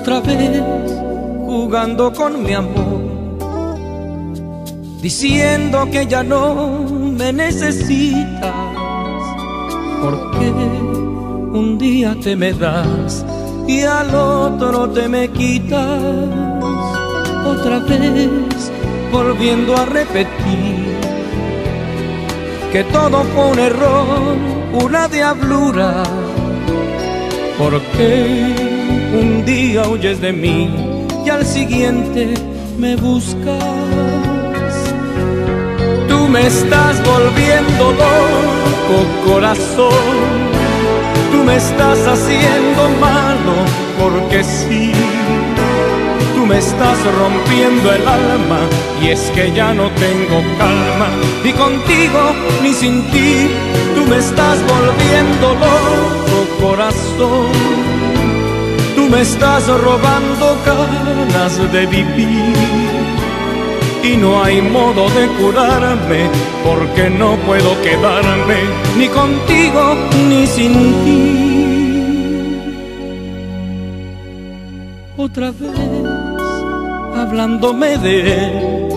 otra vez jugando con mi amor, diciendo que ya no me necesitas, porque un día te me das y al otro te me quitas, otra vez volviendo a repetir que todo fue un error, una diablura, porque un día huyes de mí y al siguiente me buscas. Tú me estás volviendo loco, corazón. Tú me estás haciendo malo porque sí. Tú me estás rompiendo el alma y es que ya no tengo calma. Ni contigo ni sin ti. Tú me estás volviendo loco, corazón me estás robando ganas de vivir. Y no hay modo de curarme porque no puedo quedarme ni contigo ni sin ti. Otra vez hablándome de él,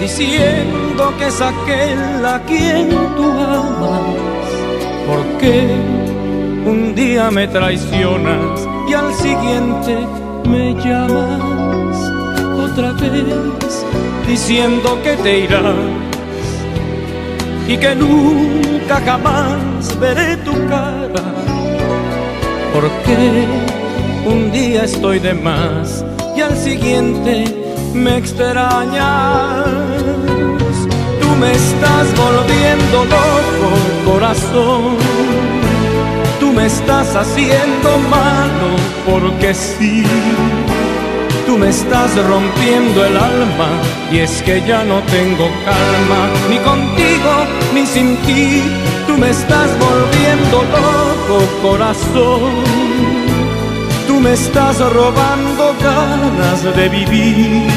diciendo que es aquel a quien tú amas, porque un día me traicionas y al siguiente me llamas otra vez diciendo que te irás y que nunca jamás veré tu cara. Porque un día estoy de más y al siguiente me extrañas. Tú me estás volviendo loco, corazón me estás haciendo malo porque sí. Tú me estás rompiendo el alma y es que ya no tengo calma, ni contigo ni sin ti. Tú me estás volviendo loco, corazón. Tú me estás robando ganas de vivir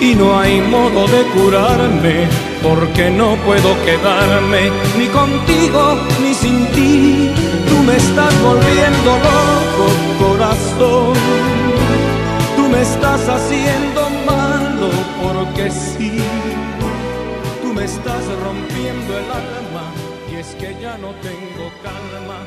y no hay modo de curarme porque no puedo quedarme ni contigo sin ti. Tú me estás volviendo loco, corazón. Tú me estás haciendo malo porque sí. Tú me estás rompiendo el alma y es que ya no tengo calma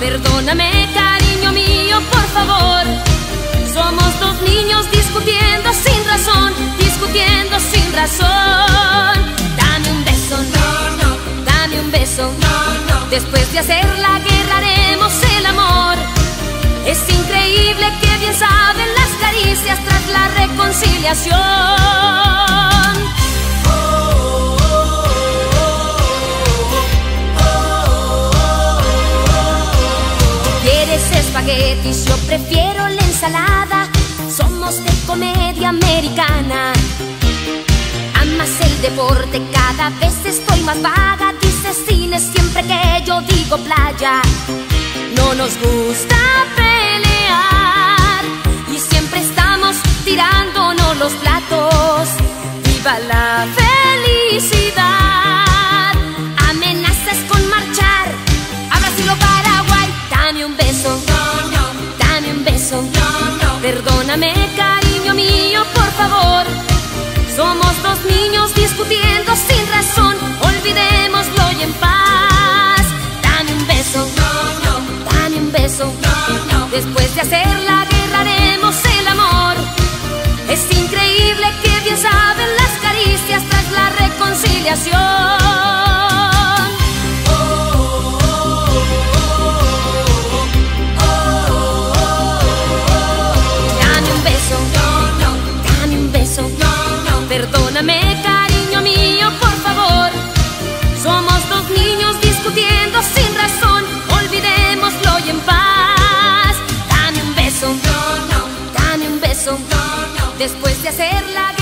Perdóname, cariño mío, por favor. Somos dos niños discutiendo sin razón, discutiendo sin razón. Dame un beso, dame un beso. Después de hacer la guerra haremos el amor. Es increíble que bien saben las caricias tras la reconciliación. Espaguetis? Yo prefiero la ensalada. Somos de comedia americana. Amas el deporte, cada vez estoy más vaga. Dices cine siempre que yo digo playa. No nos gusta pelear y siempre estamos tirándonos los platos. Viva la felicidad. Dame un beso, dame un beso. Perdóname, cariño mío, por favor. Somos dos niños discutiendo sin razón. Olvidémoslo y en paz. Dame un beso, dame un beso. Después de hacer la guerra haremos el amor. Es increíble que bien saben las caricias tras la reconciliación. Después de hacer la guerra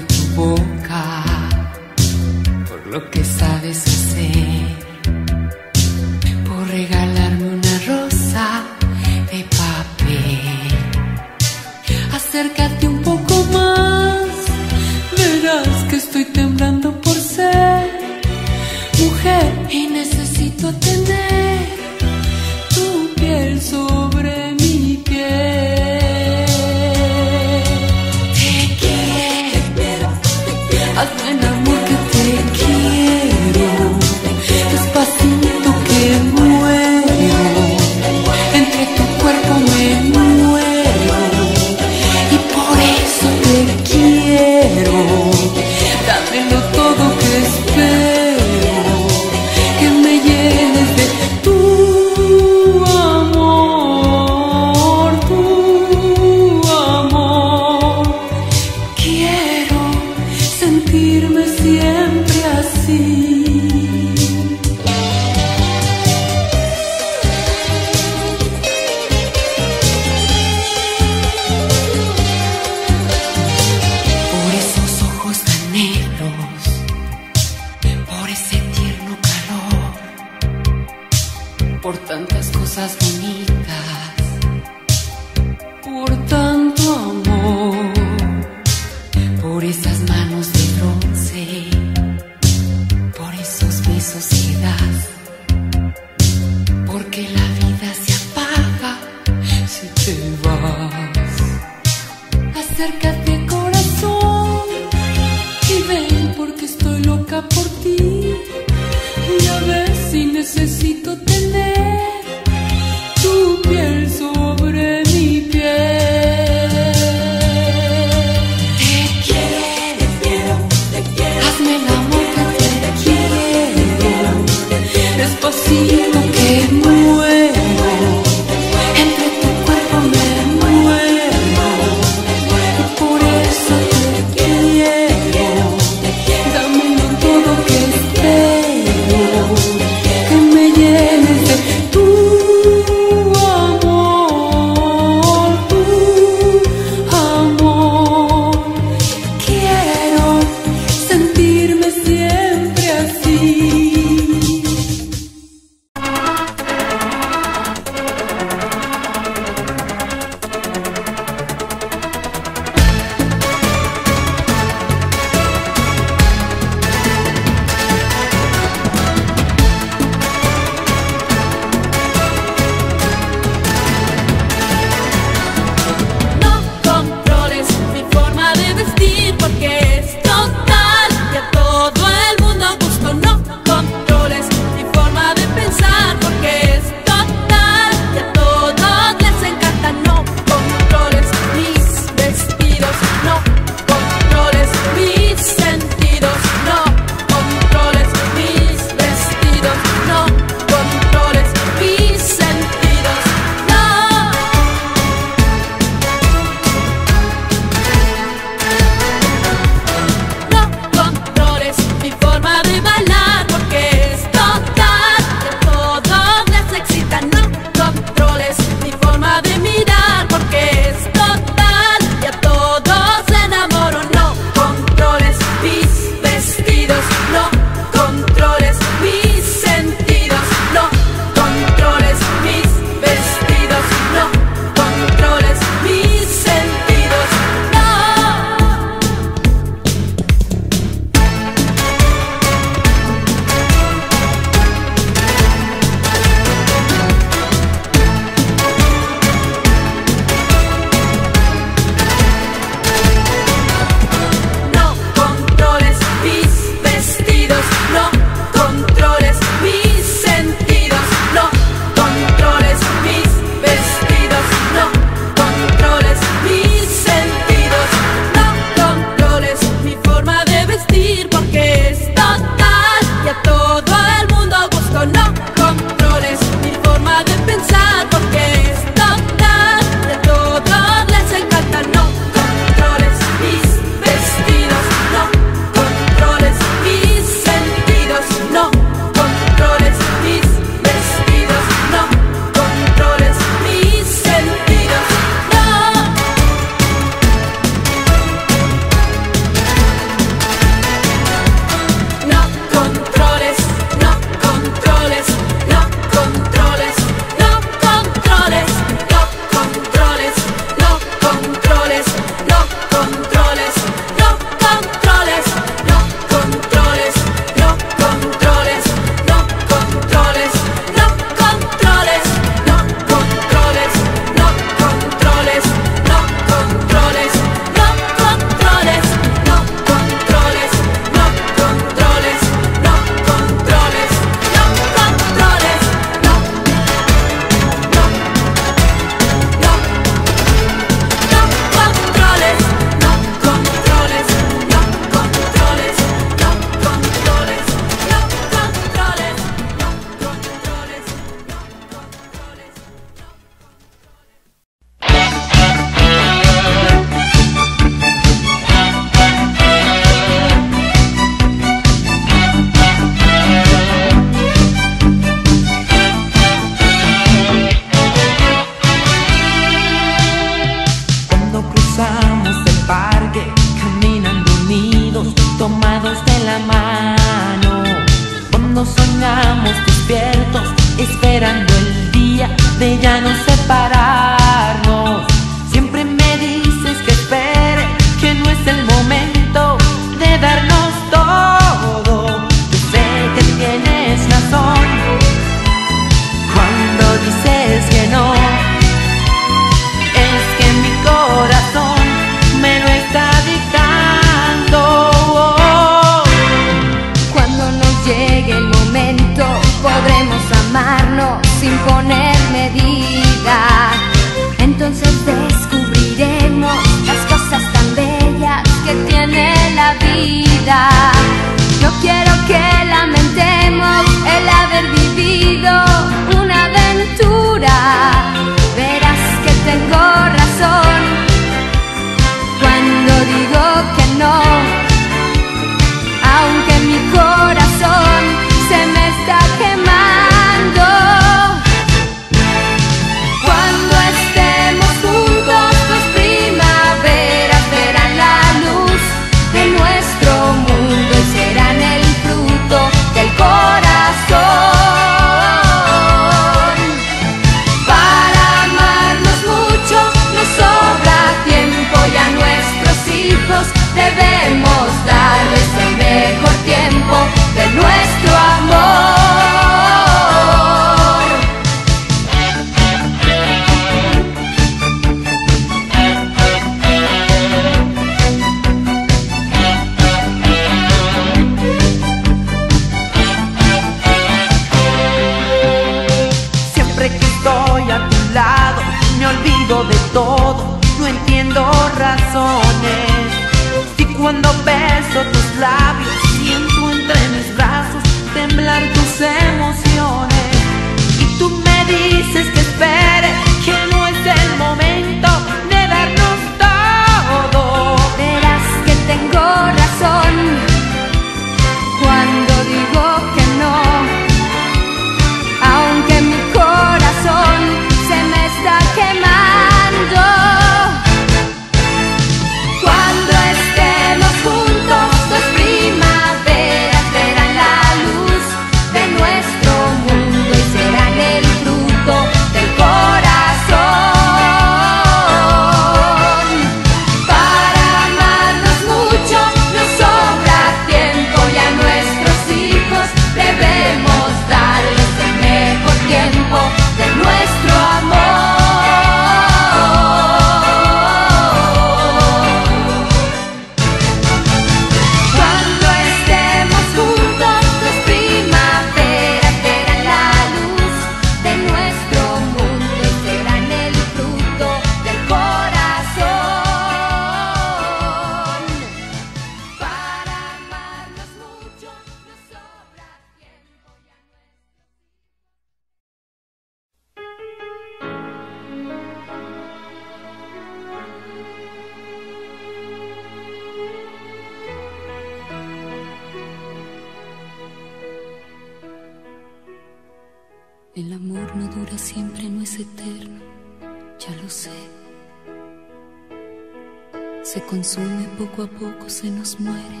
se nos muere,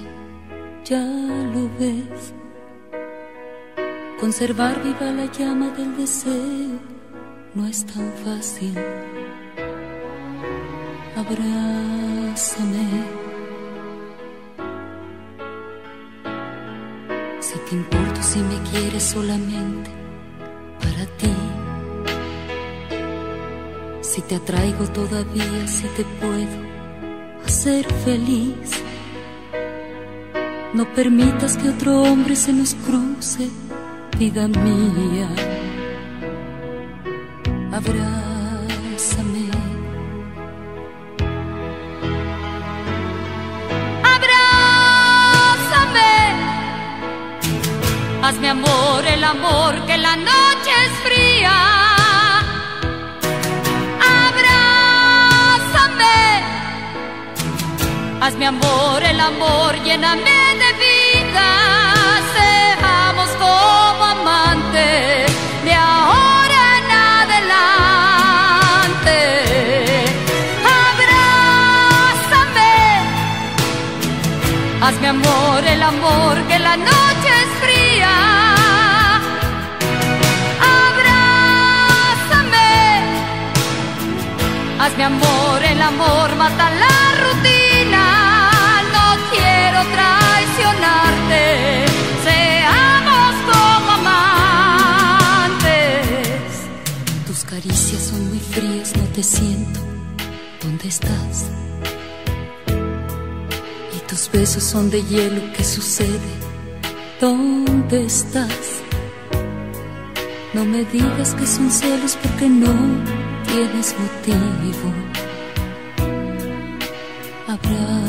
ya lo ves. Conservar viva la llama del deseo no es tan fácil. Abrázame. Si te importo, si me quieres solamente para ti. Si te atraigo todavía, si te puedo hacer feliz. No permitas que otro hombre se nos cruce, vida mía. Abrázame. Abrázame. Hazme amor el amor que la noche es fría. Abrázame. Hazme amor el amor, lléname Hazme amor el amor que la noche es fría. Abrázame. Hazme amor el amor, mata la rutina. No quiero traicionarte. Seamos como amantes. Tus caricias son muy frías, no te siento. ¿Dónde estás? Besos son de hielo, ¿qué sucede? ¿Dónde estás? No me digas que son celos porque no tienes motivo. Abrázame.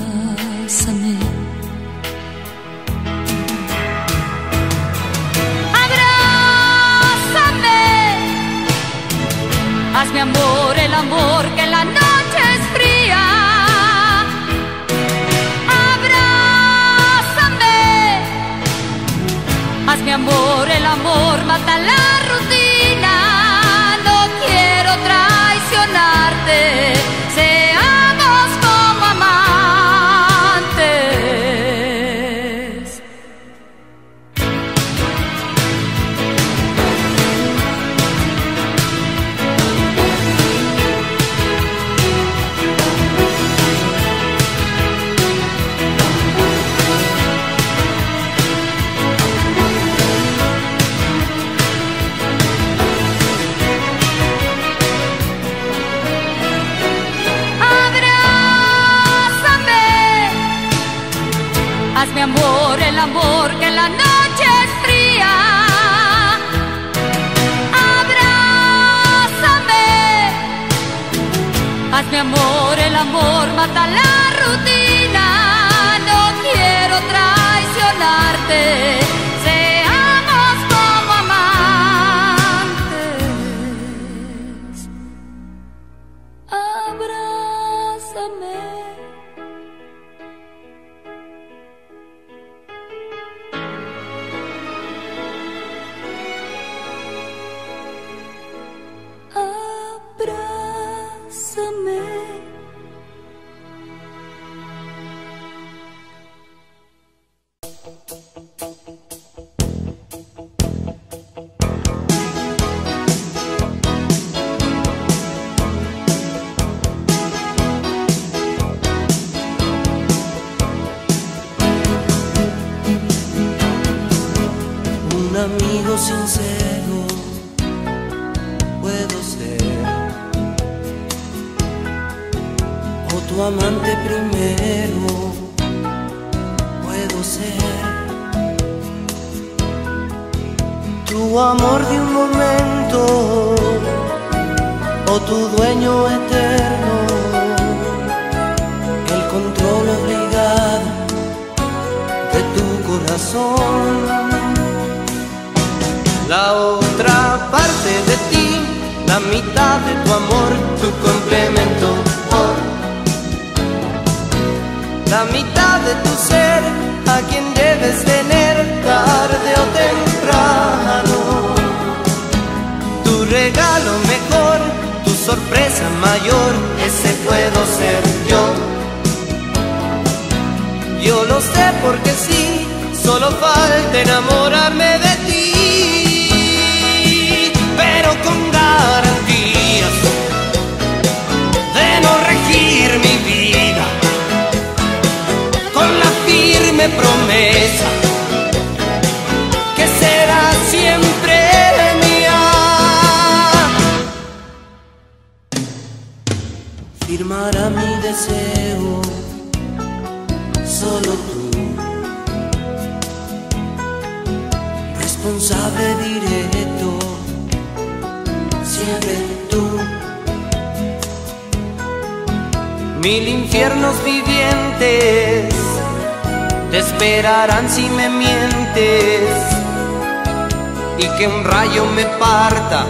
Te esperarán si me mientes y que un rayo me parta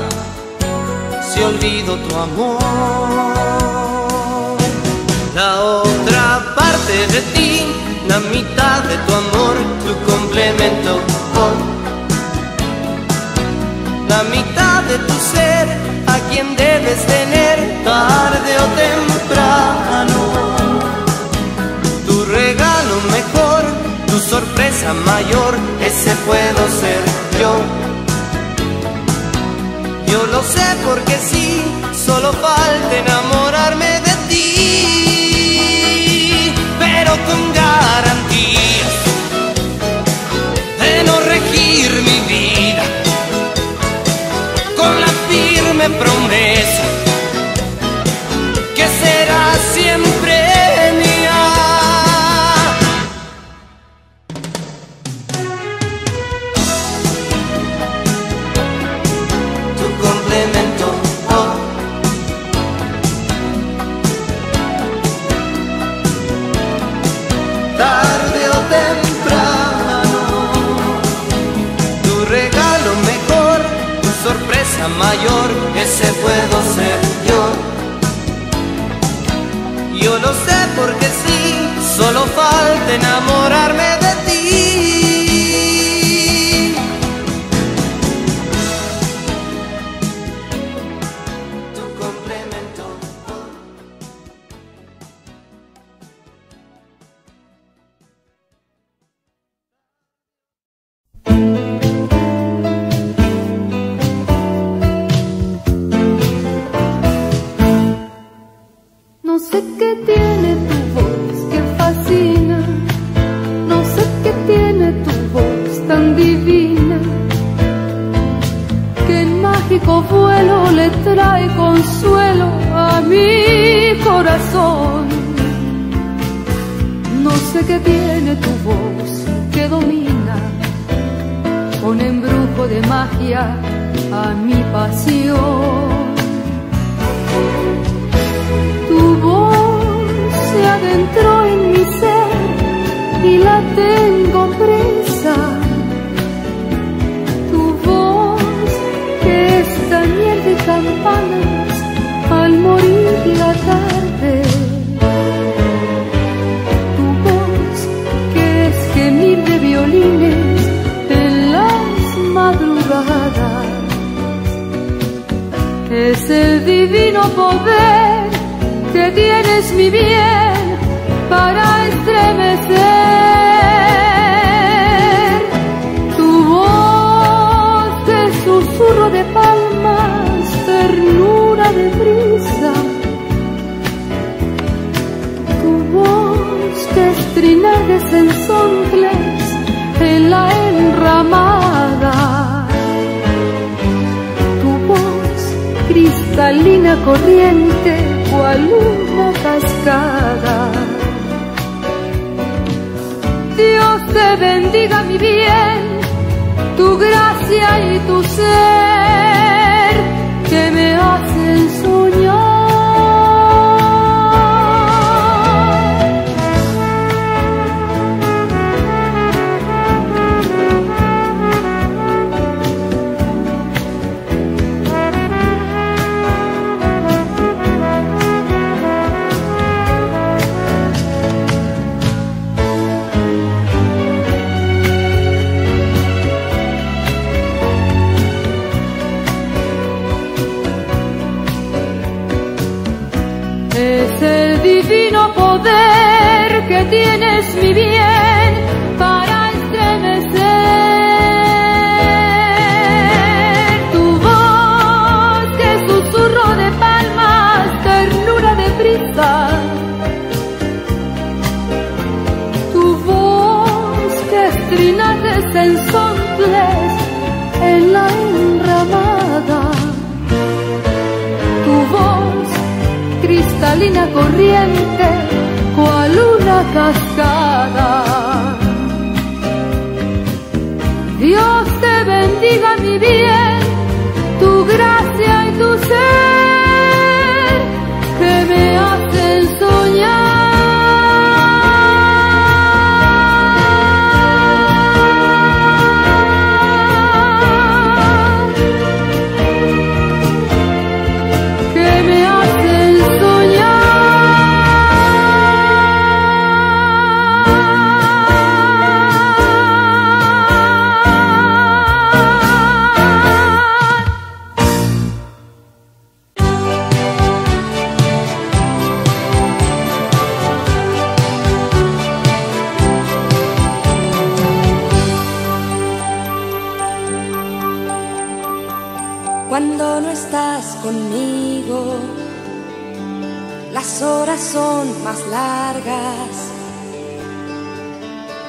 si olvido tu amor. La otra parte de ti, la mitad de tu amor, tu complemento. La mitad de tu ser, a quien debes tener tarde o temprano. Mayor, ese puedo ser yo. Yo lo sé porque sí, solo falta enamorarme de ti. Pero con garantías de no regir mi vida. Con la firme promesa en las madrugadas. Es el divino poder que tienes mi bien para cristalina corriente cual una cascada. Dios te bendiga mi bien, tu gracia y tu ser Es el divino poder que tienes mi bien corriente, cual una casa.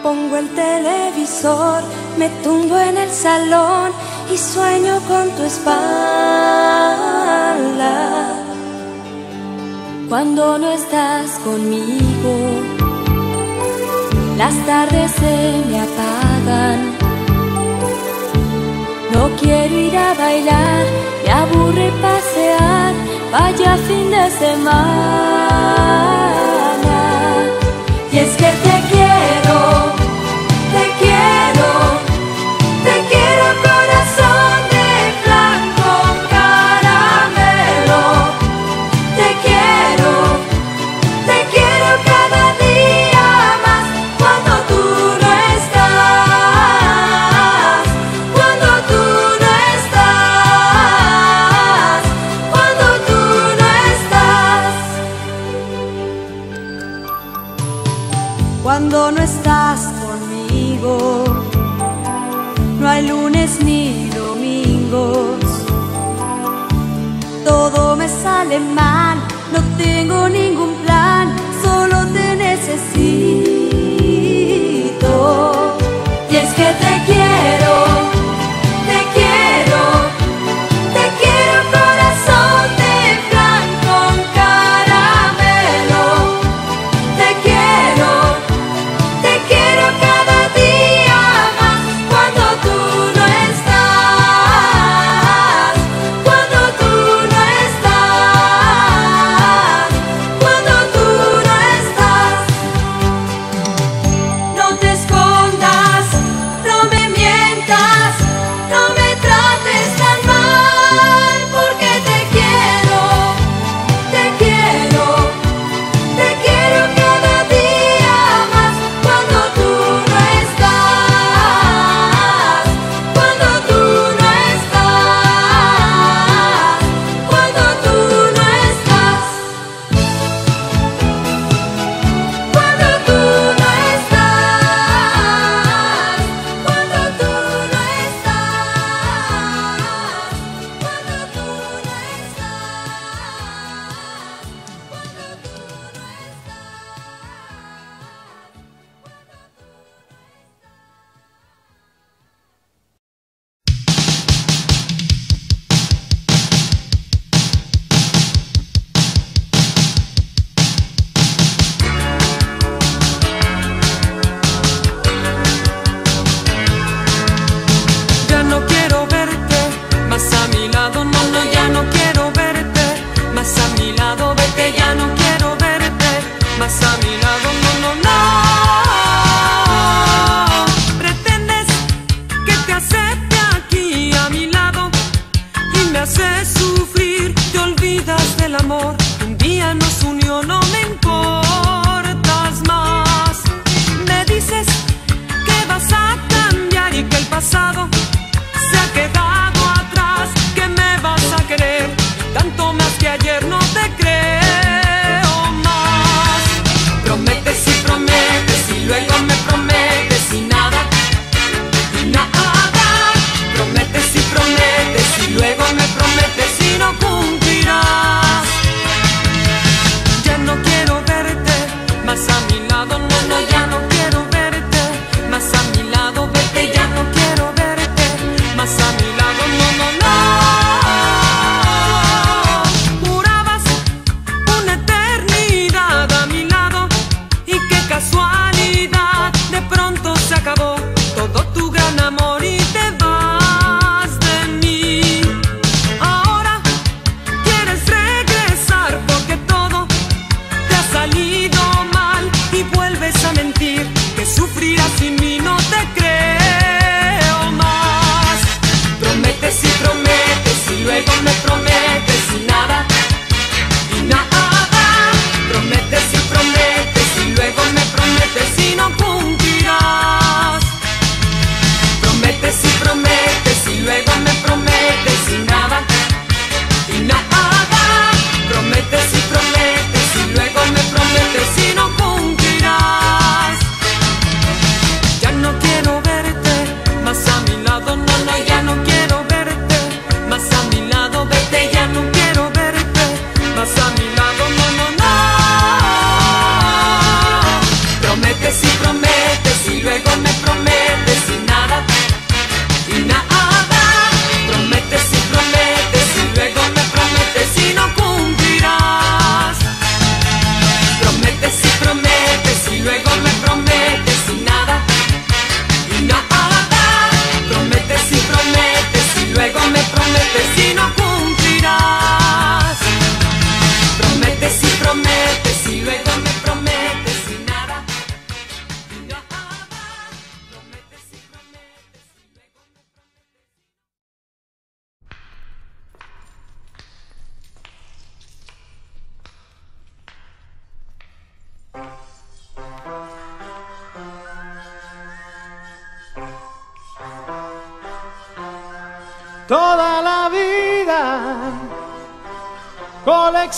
Pongo el televisor, me tumbo en el salón y sueño con tu espalda. Cuando no estás conmigo, las tardes se me apagan. No quiero ir a bailar, me aburre pasear, vaya fin de semana. Y es que te quiero.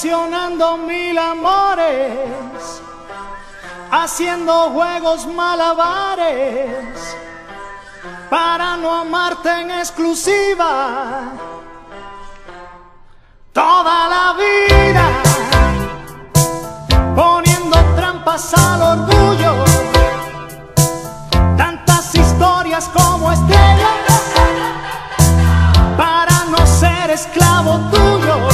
coleccionando mil amores, haciendo juegos malabares, para no amarte en exclusiva toda la vida, poniendo trampas al orgullo, tantas historias como estrellas, para no ser esclavo tuyo.